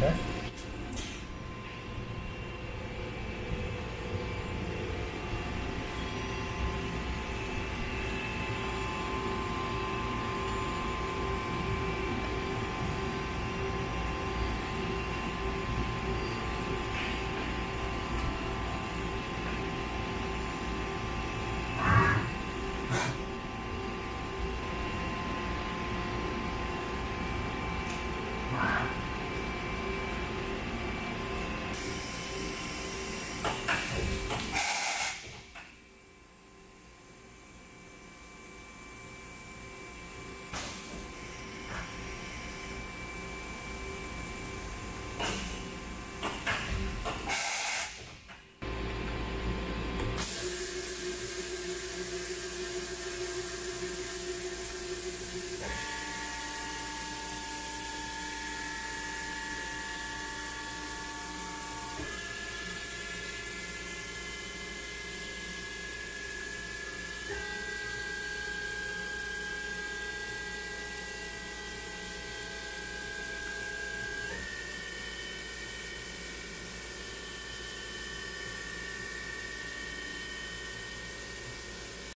Okay.